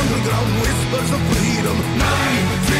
underground whispers of freedom. Nine, three,